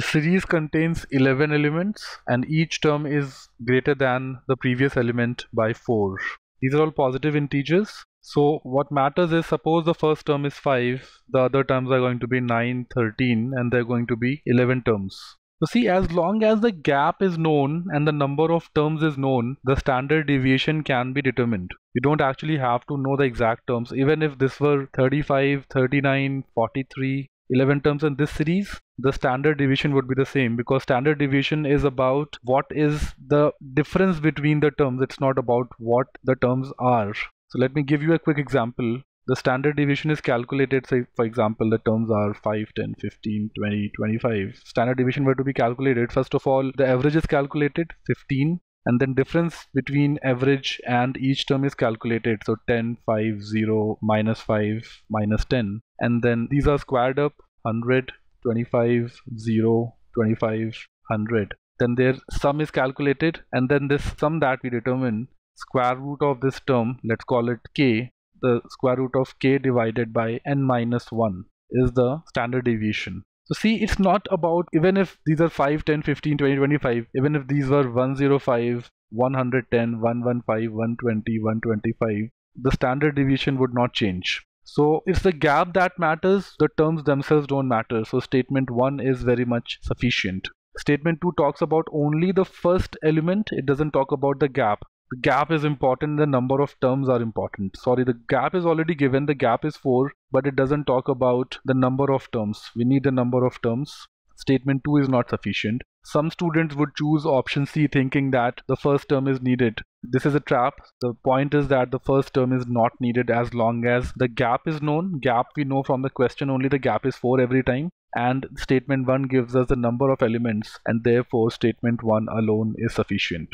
The series contains 11 elements and each term is greater than the previous element by 4. These are all positive integers. So what matters is suppose the first term is 5, the other terms are going to be 9, 13 and they're going to be 11 terms. So see as long as the gap is known and the number of terms is known, the standard deviation can be determined. You don't actually have to know the exact terms. Even if this were 35, 39, 43, 11 terms in this series, the standard deviation would be the same because standard deviation is about what is the difference between the terms. It's not about what the terms are. So let me give you a quick example. The standard deviation is calculated, say for example, the terms are 5, 10, 15, 20, 25. Standard deviation were to be calculated. First of all, the average is calculated, 15 and then difference between average and each term is calculated. So 10 5 0 minus 5 minus 10 and then these are squared up. 100 25 0 25 100 then their sum is calculated. And then this sum that we determine square root of this term let's call it k the square root of k divided by n minus 1 is the standard deviation so see, it's not about even if these are 5, 10, 15, 20, 25, even if these were 105, 110, 115, 120, 125, the standard deviation would not change. So it's the gap that matters, the terms themselves don't matter. So statement 1 is very much sufficient. Statement 2 talks about only the first element, it doesn't talk about the gap the gap is important the number of terms are important sorry the gap is already given the gap is 4 but it doesn't talk about the number of terms we need the number of terms statement 2 is not sufficient some students would choose option C thinking that the first term is needed. This is a trap. The point is that the first term is not needed as long as the gap is known. Gap we know from the question only the gap is 4 every time and statement 1 gives us the number of elements and therefore statement 1 alone is sufficient.